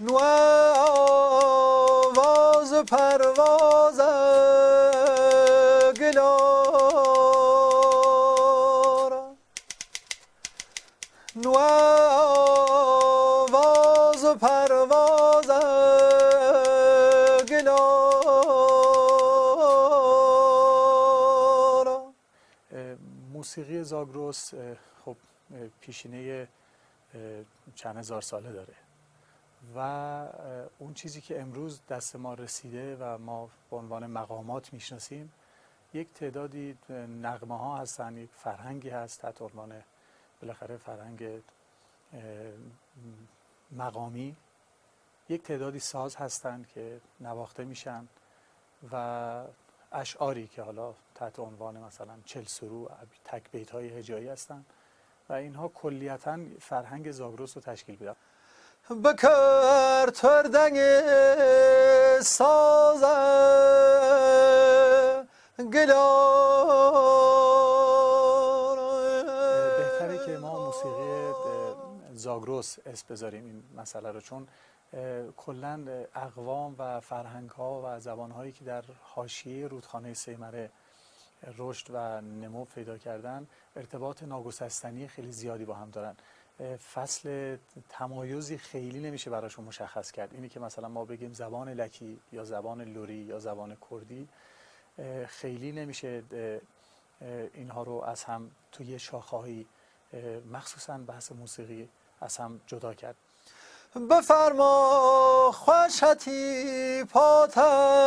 نو آواز پرواز گلارا نو آواز پرواز گلارا موسیقی زاگرس خب پیشینه چند هزار ساله داره. و اون چیزی که امروز دست ما رسیده و ما به عنوان مقامات می‌شناسیم یک تعدادی نغمه ها هستن یک فرهنگی هست تحت عنوان بالاخره فرهنگ مقامی. یک تعدادی ساز هستند که نواخته میشن و اشعاری که حالا تحت عنوان مثلا چل سرو تک بیت های هجایی هستن و اینها کلیتا فرهنگ زاگرس رو تشکیل میدن. بکر تردنگ ساز گلار بهتره که ما موسیقی زاگرس اسم بذاریم این مسئله رو چون کلا اقوام و فرهنگ ها و زبان هایی که در حاشیه رودخانه سیمره رشد و نمو پیدا کردن ارتباط ناگسستنی خیلی زیادی با هم دارن. فصل تمایزی خیلی نمیشه براشون مشخص کرد. اینی که مثلا ما بگیم زبان لکی یا زبان لوری یا زبان کردی خیلی نمیشه اینها رو از هم توی شاخهایی مخصوصا بحث موسیقی از هم جدا کرد. بفرما خوشتی پات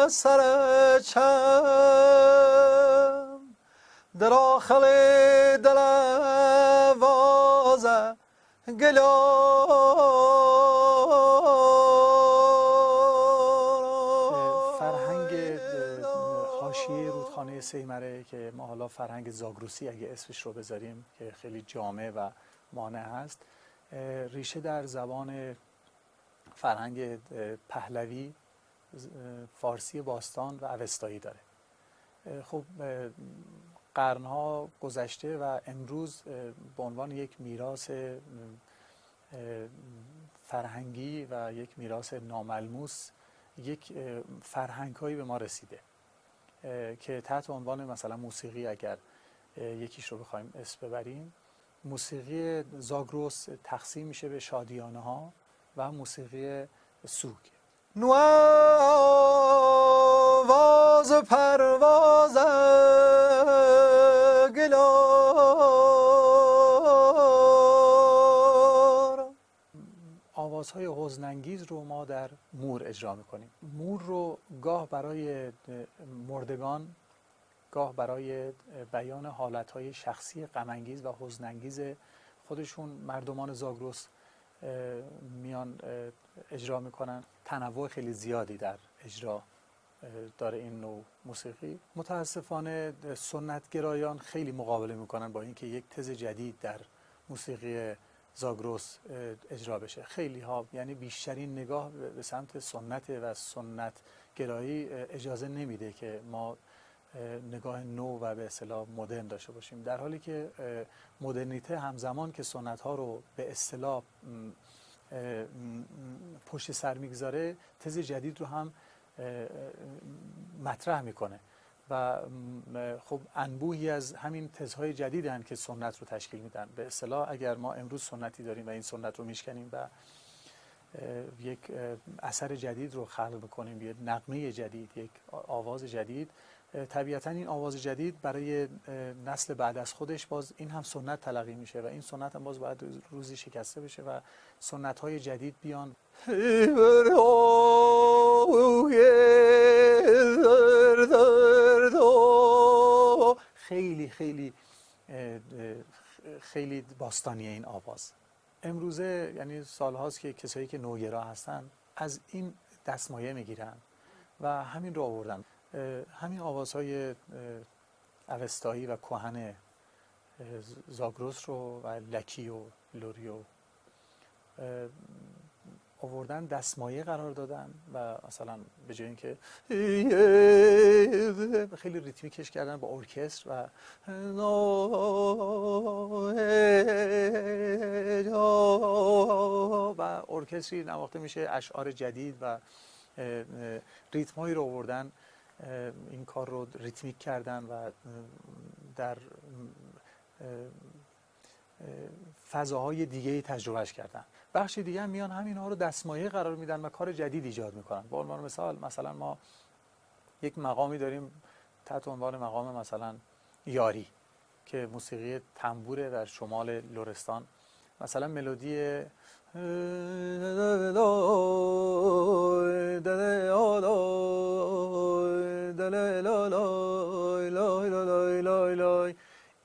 سر چم در آخل فرهنگ حاشیه رودخانه سیمره که ما حالا فرهنگ زاگروسی اگه اسمش رو بذاریم که خیلی جامع و مانع هست ریشه در زبان فرهنگ پهلوی فارسی باستان و اوستایی داره. خب قرنها گذشته و امروز به عنوان یک میراث فرهنگی و یک میراث ناملموس یک فرهنگ هایی به ما رسیده که تحت عنوان مثلا موسیقی اگر یکیش رو بخوایم اسم ببریم موسیقی زاگروس تقسیم میشه به شادیانه ها و موسیقی سوگ. نواز پرواز گلار. آوازهای حزنانگیز رو ما در مور اجرا می‌کنیم. مور رو گاه برای مردگان گاه برای بیان حالتهای شخصی غمانگیز و حزنانگیز خودشون مردمان زاگرس میان اجرا می‌کنن. تنوع خیلی زیادی در اجرا داره این نوع موسیقی. متاسفانه سنتگرایان خیلی مقابله می‌کنن با اینکه یک تز جدید در موسیقی زاگروس اجرا بشه. خیلی ها یعنی بیشترین نگاه به سمت سنت و سنت گرایی اجازه نمیده که ما نگاه نو و به اصطلاح مدرن داشته باشیم. در حالی که مدرنیته همزمان که سنت ها رو به اصطلاح پشت سر می‌گذاره تز جدید رو هم مطرح می‌کنه. و خب انبوهی از همین تزهای جدیدن که سنت رو تشکیل میدن. به اصطلاح اگر ما امروز سنتی داریم و این سنت رو میشکنیم و یک اثر جدید رو خلق بکنیم یک نقمه جدید یک آواز جدید طبیعتا این آواز جدید برای نسل بعد از خودش باز این هم سنت تلقی میشه و این سنت هم باز باید روزی شکسته بشه و سنت های جدید بیان. خیلی خیلی خیلی باستانیه این آواز. امروزه یعنی سالهاست که کسایی که نوگرا هستن از این دستمایه می‌گیرن و همین رو آوردن. همین آوازهای اوستایی و کهن زاگرس رو و لکی و لوری و آوردن دستمایه قرار دادن و مثلا به جای اینکه خیلی ریتمیکش کردن با ارکستر و و ارکستری نواخته میشه اشعار جدید و ریتمایی رو آوردن این کار رو ریتمیک کردن و در فضاهای دیگه تجربهش کردن. بخشی دیگه هم میان همین ها رو دستمایه قرار میدن و کار جدید ایجاد می‌کنن. به عنوان مثال مثلا ما یک مقامی داریم تحت عنوان مقام مثلا یاری که موسیقی تنبوره در شمال لرستان. مثلا ملودی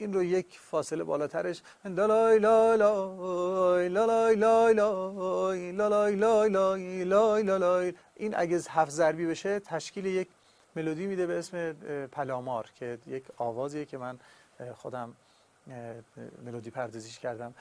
این رو یک فاصله بالاترش. لای لای این اگه هفت ضربی بشه تشکیل یک ملودی میده به اسم پلامار که یک آوازیه که من خودم ملودی پردازیش کردم.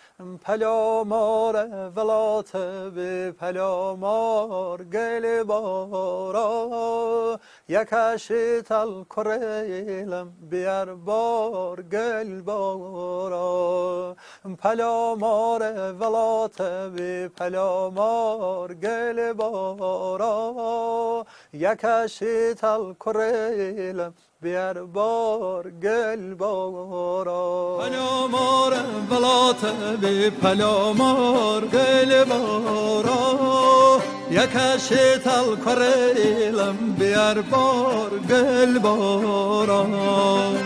پلامار ولات به پلامار گل بارا. یکش تل کریلم بیر بار گل بارا. پلامار ولات بی پلامار گل بارا. یکش تل کریلم بیر بار گل بارا. پلامار ولات بی پلامار گل بارا. یکش تل کریلم بیار بار گل بارا